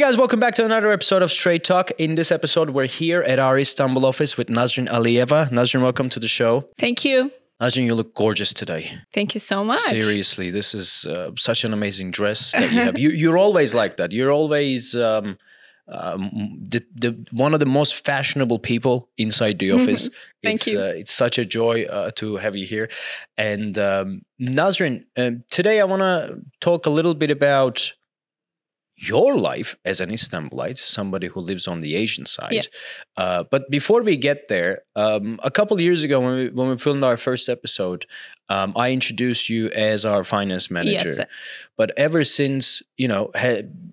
Hey guys, welcome back to another episode of Straight Talk. In this episode, we're here at our Istanbul office with Nazrin Aliyeva. Nazrin, welcome to the show. Thank you. Nazrin, you look gorgeous today. Thank you so much. Seriously, this is uh, such an amazing dress that you have. you, you're always like that. You're always um, um, the, the one of the most fashionable people inside the office. Thank it's, you. Uh, it's such a joy uh, to have you here. And um, Nazrin, um, today I want to talk a little bit about your life as an Istanbulite, somebody who lives on the Asian side. Yeah. Uh, but before we get there, um, a couple of years ago when we, when we filmed our first episode, um, I introduced you as our finance manager. Yes. But ever since, you know,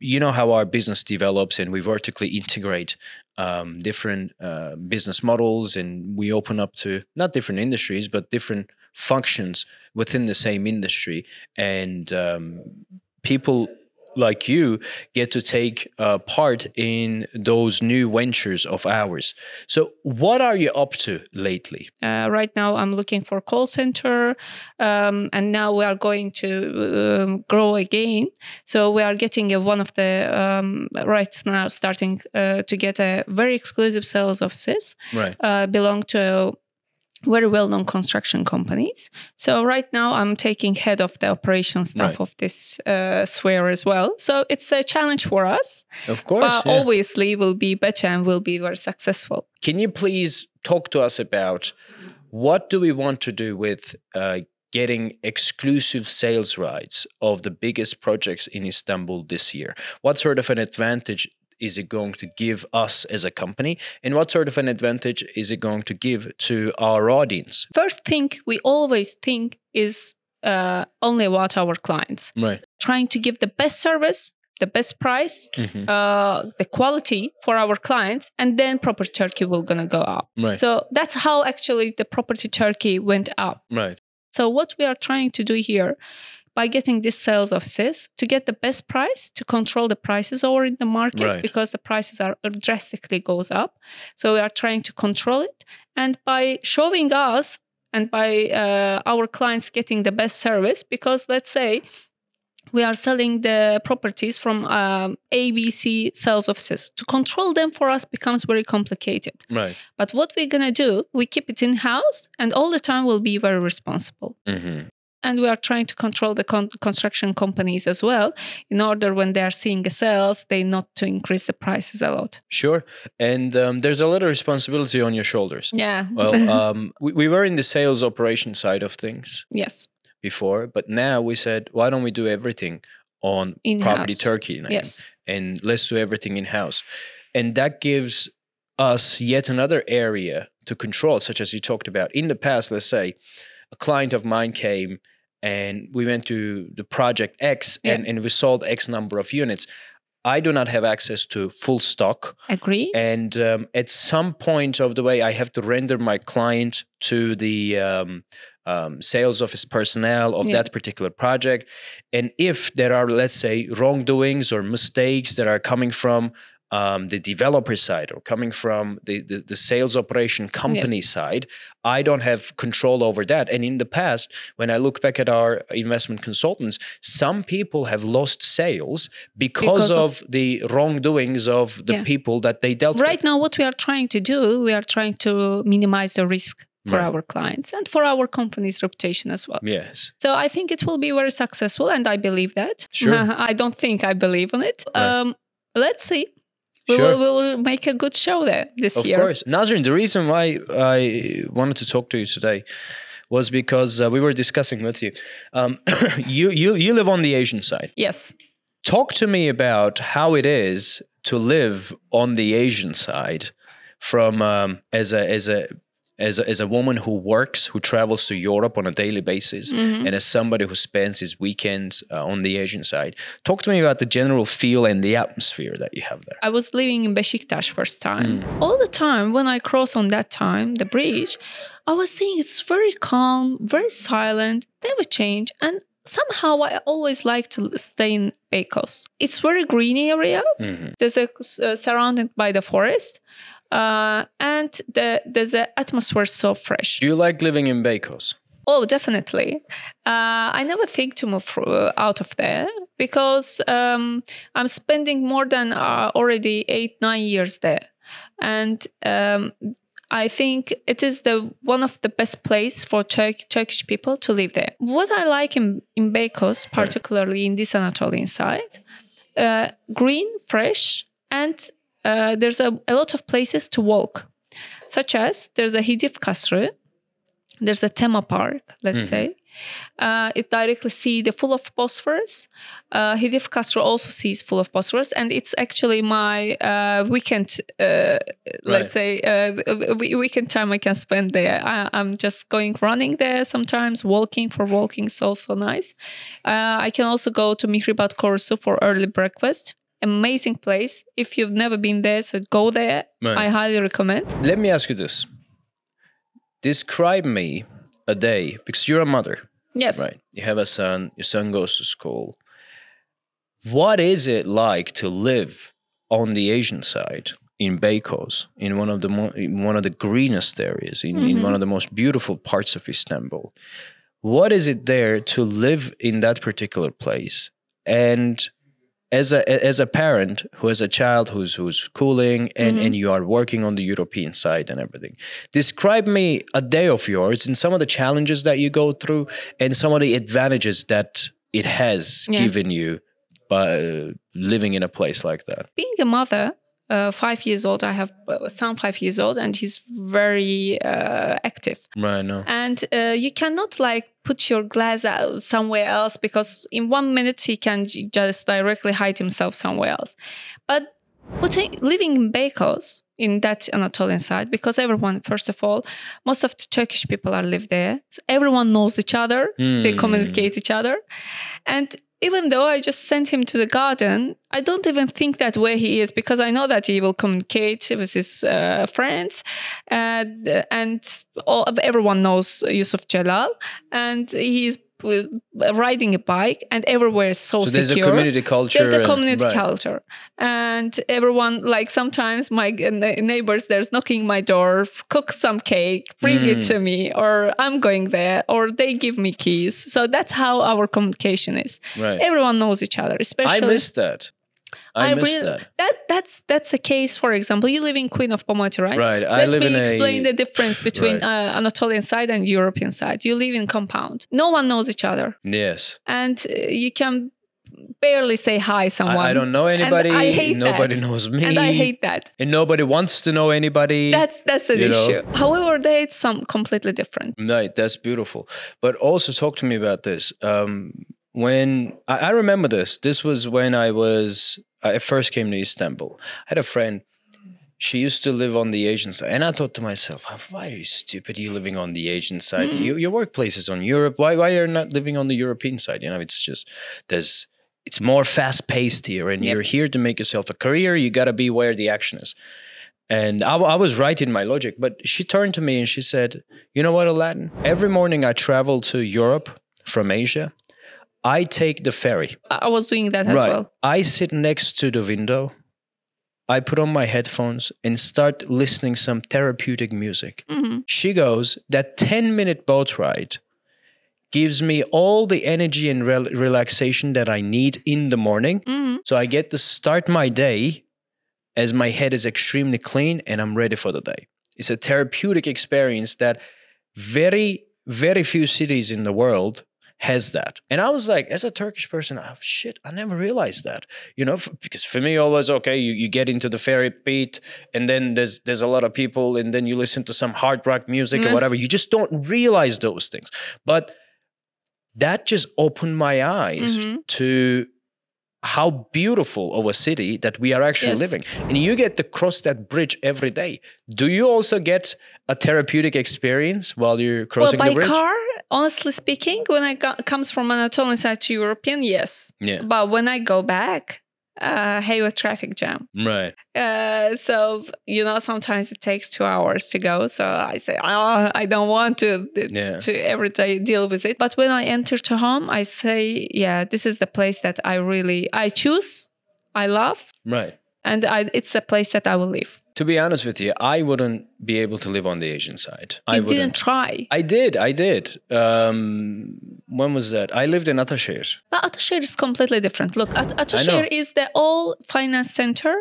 you know how our business develops and we vertically integrate um, different uh, business models and we open up to not different industries, but different functions within the same industry. And um, people like you get to take uh, part in those new ventures of ours. So, what are you up to lately? Uh, right now, I'm looking for call center, um, and now we are going to um, grow again. So we are getting a, one of the um, right now starting uh, to get a very exclusive sales offices Right. uh, belong to very well-known construction companies. So right now I'm taking head of the operation staff Right. of this uh, sphere as well. So it's a challenge for us, Of course. but yeah. obviously will be better and will be very successful. Can you please talk to us about what do we want to do with uh, getting exclusive sales rights of the biggest projects in Istanbul this year? What sort of an advantage is it going to give us as a company, and what sort of an advantage is it going to give to our audience? First thing we always think is uh, only about our clients, Right. trying to give the best service, the best price, Mhm. uh, the quality for our clients, and then property Turkey will gonna go up. Right. So that's how actually the property Turkey went up. right. So what we are trying to do here by getting these sales offices to get the best price to control the prices over in the market Right. because the prices are drastically goes up. So we are trying to control it and by showing us and by uh, our clients getting the best service because let's say we are selling the properties from um, ABC sales offices. To control them for us becomes very complicated. Right. But what we're gonna do, we keep it in house, and all the time we'll be very responsible. hmm And we are trying to control the con- construction companies as well, in order when they are seeing a sales, they not to increase the prices a lot. Sure. And um, there's a lot of responsibility on your shoulders. Yeah. Well, um, we, we were in the sales operation side of things yes. before, but now we said, why don't we do everything on In-house. Property Turkey name? Yes. And let's do everything in house. And that gives us yet another area to control, such as you talked about. In the past, let's say a client of mine came and we went to the project X Yeah. and, and we sold X number of units. I do not have access to full stock. Agree. And um, at some point of the way, I have to render my client to the um, um, sales office personnel of Yeah. that particular project. And if there are, let's say, wrongdoings or mistakes that are coming from um, the developer side or coming from the, the, the sales operation company Yes. side, I don't have control over that. And in the past, when I look back at our investment consultants, some people have lost sales because, Because of- of, the wrongdoings of the Yeah. people that they dealt Right with. Right now, what we are trying to do, we are trying to minimize the risk for Right. our clients and for our company's reputation as well. Yes. So I think it will be very successful, and I believe that. Sure. I don't think I believe on it. Right. Um, let's see. We, Sure. will, we will make a good show there this Of year. Of course. Nazrin, the reason why I wanted to talk to you today was because uh, we were discussing with you. Um, you, you. You live on the Asian side. Yes. Talk to me about how it is to live on the Asian side from um, as a as a as a, as a woman who works, who travels to Europe on a daily basis, Mm-hmm. and as somebody who spends his weekends uh, on the Asian side. Talk to me about the general feel and the atmosphere that you have there. I was living in Beşiktaş first time. Mm. All the time when I cross on that time the bridge, I was seeing it's very calm, very silent, never change, and somehow I always like to stay in Beykoz. It's very green area. Mhm. There's a uh, surrounded by the forest, uh, and the there's a atmosphere so fresh. Do you like living in Beykoz? Oh, definitely. Uh, I never think to move out of there because um, I'm spending more than uh, already eight, nine years there, and um, I think it is the one of the best place for Turk, Turkish people to live there. What I like in in Beykoz, particularly in this Anatolian side, uh, green, fresh, and uh, there's a, a lot of places to walk, such as there's a Hıdiv Kasrı, there's a Tema Park, let's say. Uh, it directly see the full of Bosphorus. Uh, Hıdiv Kasrı also sees full of Bosphorus, and it's actually my uh, weekend, uh, let's say, uh, weekend time I can spend there. I, I'm just going running there sometimes, walking for walking is also nice. Uh, I can also go to Mihrabat Korusu for early breakfast. Amazing place. If you've never been there, so go there. Right. I highly recommend. Let me ask you this. Describe me a day because you're a mother, Yes. right? You have a son, your son goes to school. What is it like to live on the Asian side in Beykoz, in one of the in one of the greenest areas, in, in one mm-hmm. of the most beautiful parts of Istanbul? What is it there to live in that particular place? And as a as a parent who has a child who's who's schooling and and you are working on the European side and everything, describe me a day of yours and some of the challenges that you go through and some of the advantages that it has Yeah. given you by uh, living in a place like that. being a mother, uh, five years old, I have a son five years old, and he's very uh, active. Right. No. And uh, you cannot like put your glass out somewhere else because in one minute he can just directly hide himself somewhere else. But putting living in Beykoz in that Anatolian side, because everyone, first of all, most of the Turkish people are live there. So everyone knows each other. They Hmm. communicate each other, and even though I just sent him to the garden, I don't even think that where he is because I know that he will communicate with his uh, friends, and and all, everyone knows Yusuf Jalal, and he's uh, riding a bike, and everywhere is so, So there's a secure. community culture. There's a and- community right. culture, and everyone like sometimes my neighbors there's knocking my door, cook some cake, bring it Mm. to me, or I'm going there, or they give me keys. So that's how our communication is. Right. Everyone knows each other, especially. I miss that. I, miss really- that. that that's that's a case. For example, you live in Queen of Pomoti, right? Right, I Let me in a- explain the difference between Right. uh, Anatolian side and European side. You live in compound. No one knows each other, Yes. and uh, you can barely say hi someone. I, I don't know And anybody. I hate nobody that. knows me. and I hate that. And nobody wants to know anybody. That's that's an you know? issue. However, it's some completely different. Right, that's beautiful. But also talk to me about this. Um, when I, I remember this, this was when I was I first came to Istanbul. I had a friend. She used to live on the Asian side, and I thought to myself, "Why are you stupid? You living on the Asian side? Mm. You, your workplace is on Europe. Why why are you not living on the European side? You know, it's just there's it's more fast paced here, and Yep. you're here to make yourself a career. You got to be where the action is." And I, I was right in my logic, but she turned to me and she said, You know what, Alaattin? Every morning I travel to Europe from Asia. I take the ferry. I was doing that as well. I sit next to the window. I put on my headphones and start listening some therapeutic music. Mhm. She goes, That 10 minute boat ride gives me all the energy and rel- relaxation that I need in the morning. Mhm. So I get to start my day as my head is extremely clean and I'm ready for the day. It's a therapeutic experience that very, very few cities in the world has that. And I was like, as a Turkish person, oh, shit, I never realized that. You know, because for me, always okay. You, you get into the ferry beat, and then there's there's a lot of people, and then you listen to some hard rock music or Mhm. whatever. You just don't realize those things. But that just opened my eyes Mhm. to how beautiful of a city that we are actually Yes. living. And you get to cross that bridge every day. Do you also get a therapeutic experience while you're crossing well, the bridge? car, honestly speaking, when I go- comes from Anatolian side to European, yes. Yeah. But when I go back, uh, hey, with traffic jam. Right. Uh, so you know, sometimes it takes two hours to go. So I say, oh, I don't want to Yeah. to every day deal with it. But when I enter to home, I say, yeah, this is the place that I really I choose, I love, Right. and I, it's a place that I will live. To be honest with you, I wouldn't be able to live on the Asian side. I You wouldn't. didn't try. I did. I did. Um, when was that? I lived in Ataşehir. But Ataşehir is completely different. Look, At- Ataşehir is the all finance center.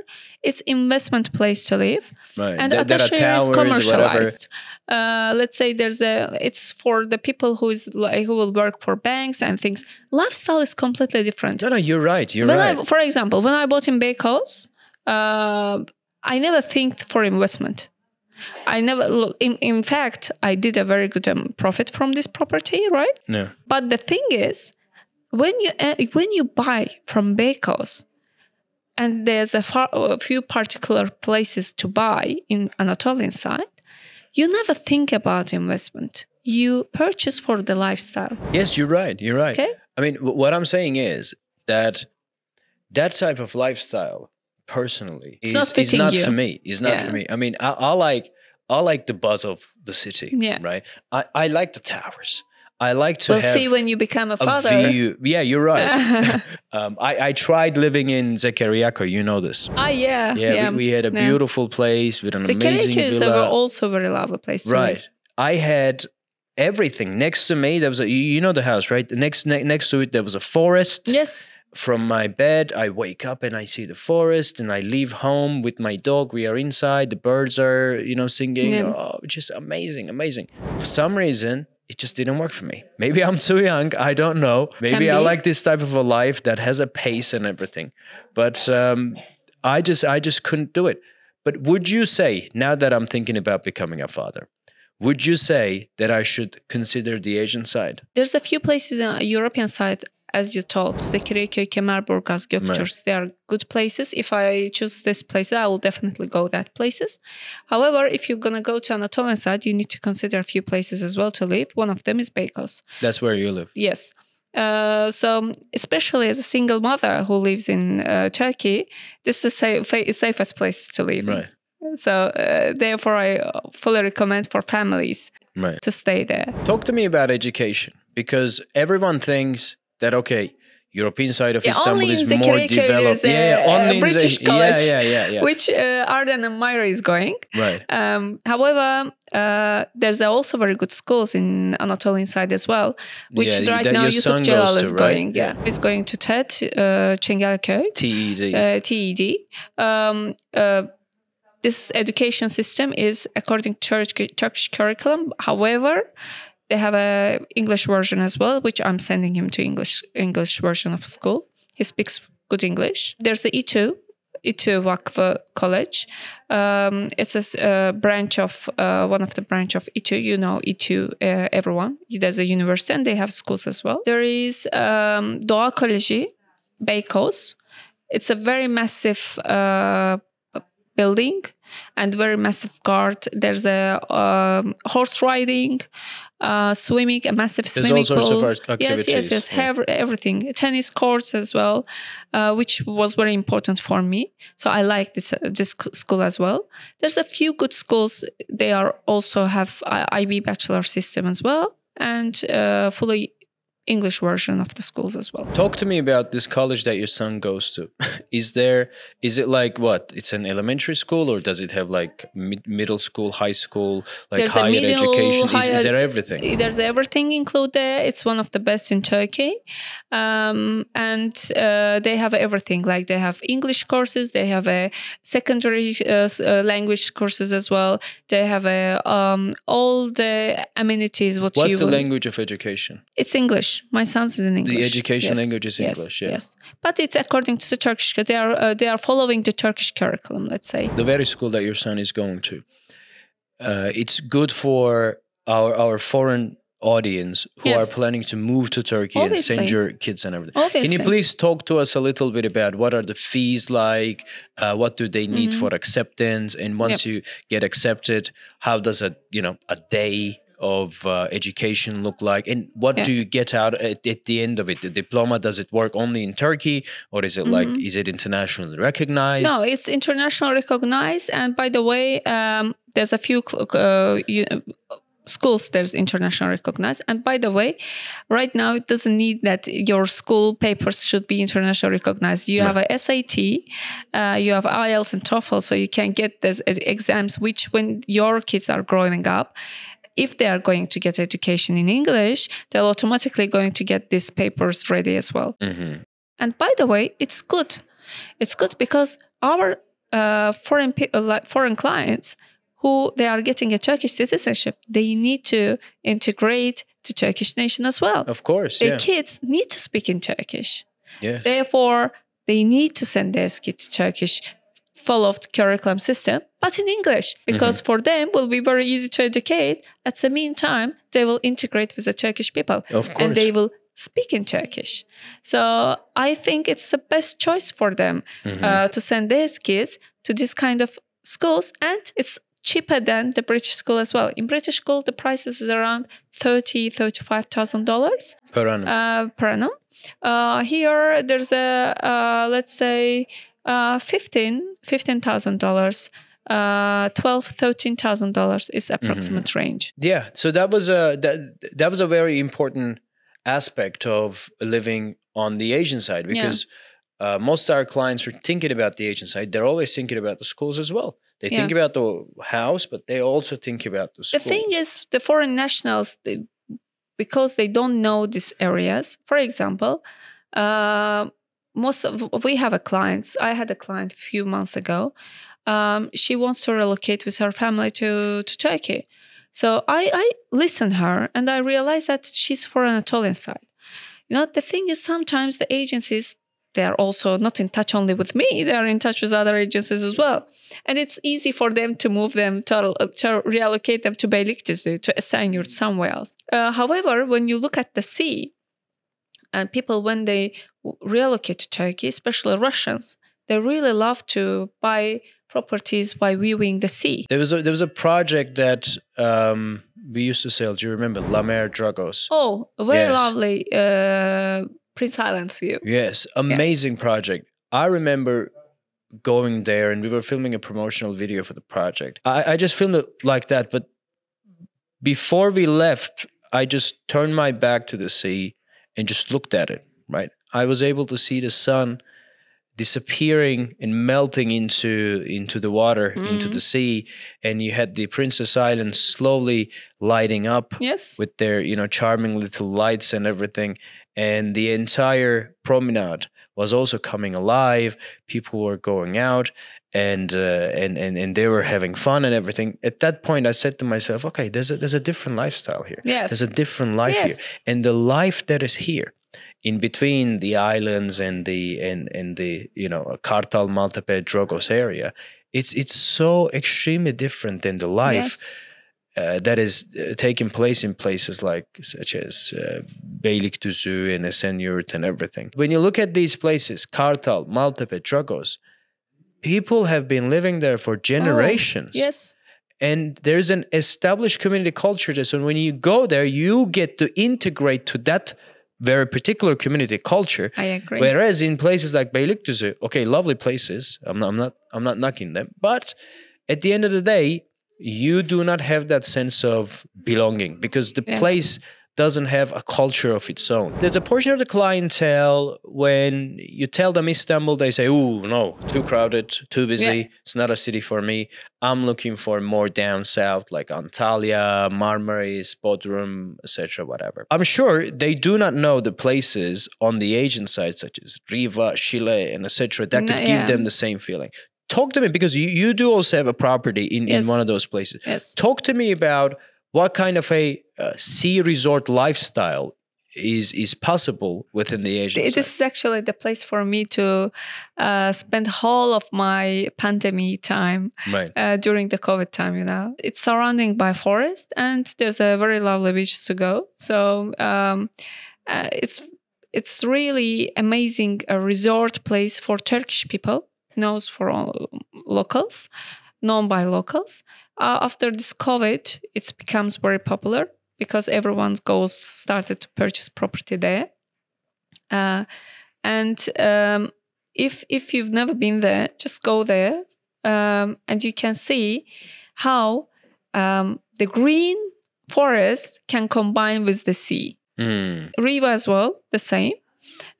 It's investment place to live. Right. And there Ataşehir is commercialized. Uh, let's say there's a, it's for the people who is like, who will work for banks and things. Lifestyle is completely different. No, no, you're right. You're when right. I, for example, when I bought in Beykoz, uh, I never think for investment. I never look. In, in fact, I did a very good um, profit from this property, right? no. But the thing is, when you uh, when you buy from Beykoz, and there's a, far, a few particular places to buy in Anatolian side, you never think about investment. You purchase for the lifestyle. Yes, you're right. You're right. Okay. I mean, w- what I'm saying is that that type of lifestyle, personally, It's is, not is not for me. Is not Yeah. for me. I mean, I, I like I like the buzz of the city. Yeah. Right. I, I like the towers. I like to We'll see when you become a a father. view. Yeah, you're right. um, I, I tried living in Zekeriyaköy. You know this. Ah, yeah, Yeah, yeah. We, we had a yeah. beautiful place with an The amazing is a villa. also very lovely place right. live. I had everything next to me. There was a you you know the house, right? Next ne- next to it there was a forest. Yes, From my bed, I wake up and I see the forest, and I leave home with my dog. We are inside. The birds are, you know, singing. Yeah. Oh, just amazing, amazing. For some reason, it just didn't work for me. Maybe I'm too young. I don't know. Maybe I like this type of a life that has a pace and everything. But um, I just, I just couldn't do it. But would you say now that I'm thinking about becoming a father? Would you say that I should consider the Asian side? there's a few places on the European side, as you told, Zekeriyaköy, Kemerburgaz, Göktürk. They are good places. If I choose this place, I will definitely go that places. However, if you're gonna go to Anatolian side, you need to consider a few places as well to live. One of them is Beykoz. That's where you live. Yes. Uh, so, especially as a single mother who lives in uh, Turkey, this is the safest place to live. Right. So, uh, therefore, I fully recommend for families Right. to stay there. Talk to me about education because everyone thinks that okay, European side of Yeah, Istanbul is more developed. a, yeah, yeah, a only British college, Yeah, yeah, yeah, yeah. which uh, Arden and Myra is going. right. Um, however, uh, there's also very good schools in Anatolian side as well, which Yeah, right now Yusuf Celal is right? going. Yeah. Yeah. he's going to TED, uh, Çengelköy. TED. uh, TED. Um, uh, this education system is according to Turkish, Turkish curriculum. However, they have a English version as well, which I'm sending him to English English version of school. He speaks good English. There's the İTÜ, İTÜ Vakfı College. Um, it's a uh, branch of uh, one of the branch of İTÜ. You know İTÜ, uh, everyone. There's a university and they have schools as well. There is um, Doğa Koleji. It's a very massive uh, building and very massive guard. There's a um, horse riding, uh, swimming, a massive There's swimming all sorts of pool. yes, yes, yes, yeah. have everything. Tennis courts as well, uh, which was very important for me. So I like this uh, this school as well. There's a few good schools. They are also have IB bachelor system as well, and uh, fully English version of the schools as well. Talk to me about this college that your son goes to. is there? Is it like what? It's an elementary school, or does it have like mid- middle school, high school, like There's higher middle, education? Is, higher- is there everything? There's everything included. It's one of the best in Turkey, um, and uh, they have everything. Like they have English courses, they have a secondary uh, uh, language courses as well. They have a um, all the amenities. What What's you the language of education? It's English. My son's in English. The education Yes, language is yes, English, yeah. Yes, but it's according to the Turkish. They are uh, they are following the Turkish curriculum. Let's say. the very school that your son is going to uh, it's good for our our foreign audience who Yes. are planning to move to turkey and send your kids and everything can you please talk to us a little bit about what are the fees like uh, what do they need for acceptance and once you get accepted how does a you know a day of uh, education look like? And what Yeah. do you get out at, at the end of it? The diploma does it work only in turkey or is it like is it internationally recognized? No, it's international recognized. And by the way, um, there's a few uh, you, schools there's international recognized. And by the way right now it doesn't need that your school papers should be international recognized. You have a sat uh, you have ielts and toefl so you can get those exams which when your kids are growing up if they are going to get education in english they're automatically going to get these papers ready as well Mhm. and by the way it's good it's good because our uh, foreign pe- uh, like foreign clients who they are getting a Turkish citizenship, they need to integrate the Turkish nation as well. Of course, Their yeah, kids need to speak in Turkish. yeah. Therefore, they need to send their kids to Turkish, follow the curriculum system, but in English, because for them will be very easy to educate. At the meantime, they will integrate with the Turkish people, Of and they will speak in Turkish. So I think it's the best choice for them Mm-hmm. uh, to send their kids to this kind of schools, and it's cheaper than the British school as well. In British school, the prices is around thirty, thirty-five thousand dollars per annum. uh, per annum. Uh, here, there's a uh, let's say uh, 15 $15,000. Uh, 12 $13,000 is approximate range. Yeah, so that was a that that was a very important aspect of living on the Asian side because uh, most of our clients are thinking about the Asian side. They're always thinking about the schools as well. They think about the house, but they also think about the The thing is, the foreign nationals, they, because they don't know these areas. For example, uh, most of we have a client. I had a client a few months ago. Um, she wants to relocate with her family to to Turkey. So I I listen her and I realize that she's for Anatolian side. You know, the thing is sometimes the agencies they are also not in touch only with me they are in touch with other agencies as well and it's easy for them to move them to, to reallocate them to Beylikdüzü to assign you somewhere else uh, however when you look at the sea and people when they relocate to turkey especially russians they really love to buy properties by viewing the sea There was a there was a project that um, we used to sell. Do you remember La Mer Dragos? oh a very Yes. lovely uh, prince islands view Yes, amazing project. I remember going there and we were filming a promotional video for the project. I, I just filmed it like that, but before we left, I just turned my back to the sea and just looked at it, right? I was able to see the sun disappearing and melting into into the water into the sea and you had the princess island slowly lighting up yes. with their you know charming little lights and everything. And the entire promenade was also coming alive. People were going out and uh, and and and they were having fun and everything. At that point i said to myself okay there's a there's a different lifestyle here. Yes. there's a different life Yes. here and the life that is here in between the islands and the and and the you know Kartal Maltepe Dragos area it's it's so extremely different than the life yes uh, that is uh, taking place in places like such as uh, Beylikdüzü and Esenyurt and everything. When you look at these places, Kartal, Maltepe, Dragos, people have been living there for generations. Oh, yes And there's an established community culture there. So when you go there, you get to integrate to that very particular community culture. i agree Whereas in places like Beylikdüzü, okay, lovely places. I'm not, I'm not, I'm not knocking them, but at the end of the day, you do not have that sense of belonging because the Yeah. place doesn't have a culture of its own. There's a portion of the clientele when you tell them Istanbul, they say, "Oh no, too crowded, too busy. Yeah. It's not a city for me. I'm looking for more down south, like Antalya, Marmaris, Bodrum, etc. Whatever." I'm sure they do not know the places on the Asian side, such as Riva, Şile, and etc. That could No, give yeah. them the same feeling. Talk to me because you, you do also have a property in, Yes. in one of those places. yes Talk to me about what kind of a uh, sea resort lifestyle is is possible within the Asian Th- side. this is actually the place for me to uh, spend whole of my pandemic time right. uh, during the covid time you know it's surrounding by forest and there's a very lovely beach to go so um, uh, it's it's really amazing a resort place for turkish people knows for all locals known by locals uh, after this covid it becomes very popular because everyone goes started to purchase property there uh, and um, if if you've never been there, just go there, um, and you can see how um, the green forest can combine with the sea. Mm. Riva as well, the same.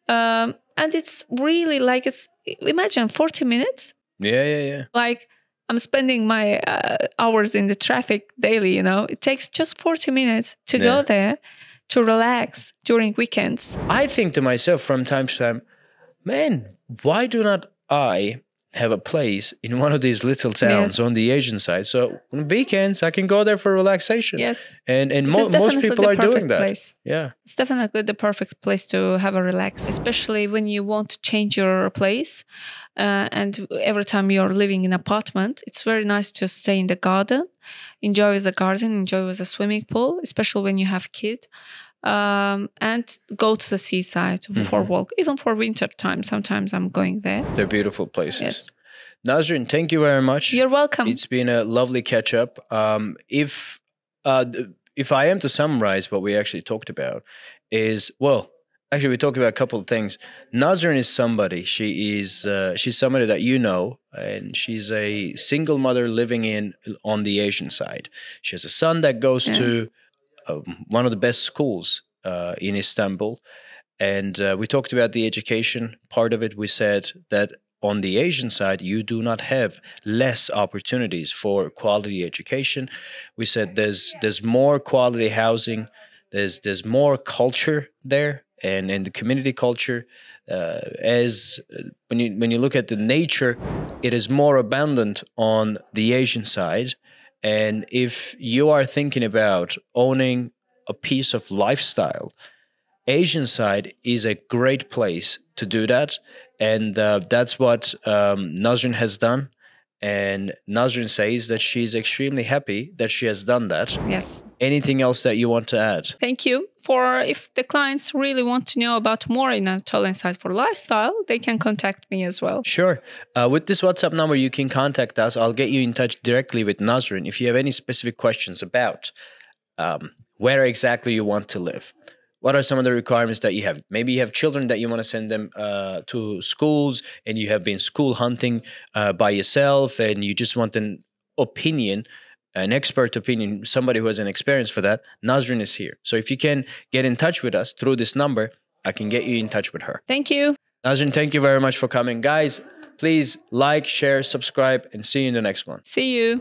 Um, and it's really like it's imagine 40 minutes Yeah, yeah, yeah. like i'm spending my uh, hours in the traffic daily you know it takes just 40 minutes to Yeah. go there to relax during weekends I think to myself from time to time, man, why do not I have a place in one of these little towns Yes. on the Asian side? So on weekends I can go there for relaxation. yes And and mo- most people are doing that. place Yeah. it's definitely the perfect place to have a relax especially when you want to change your place uh, and every time you're living in apartment it's very nice to stay in the garden enjoy with the garden enjoy with the swimming pool especially when you have kid um, and go to the seaside for Mhm. walk even for winter time sometimes i'm going there They're beautiful places. yes Nazrin, thank you very much. you're welcome It's been a lovely catch up. Um, if uh, if I am to summarize what we actually talked about, is well, actually we talked about a couple of things. Nazrin is somebody. She is uh, she's somebody that you know, and she's a single mother living in on the Asian side. She has a son that goes Yeah. to um, one of the best schools uh, in Istanbul. And uh, we talked about the education part of it. We said that on the Asian side, you do not have less opportunities for quality education. We said there's there's more quality housing, there's there's more culture there, and and the community culture. Uh, as uh, when you when you look at the nature, it is more abundant on the Asian side. And if you are thinking about owning a piece of lifestyle, Asian side is a great place to do that, and uh, that's what um, Nazrin has done. And Nazrin says that she's extremely happy that she has done that. yes Anything else that you want to add? thank you for if the clients really want to know about more in Anatolian side for lifestyle they can contact me as well Sure. Uh, with this WhatsApp number, you can contact us. I'll get you in touch directly with Nazrin if you have any specific questions about um, where exactly you want to live. What are some of the requirements that you have? Maybe you have children that you want to send them uh, to schools and you have been school hunting uh, by yourself and you just want an opinion, an expert opinion, somebody who has an experience for that. Nazrin is here. So if you can get in touch with us through this number, I can get you in touch with her. thank you Nazrin, thank you very much for coming. Guys, please like, share, subscribe, and see you in the next one. see you